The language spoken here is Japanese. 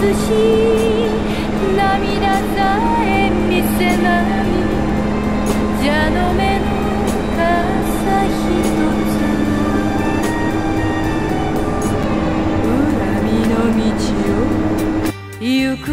し涙さえ見せない。蛇の目の傘ひとつ。恨みの道を。行く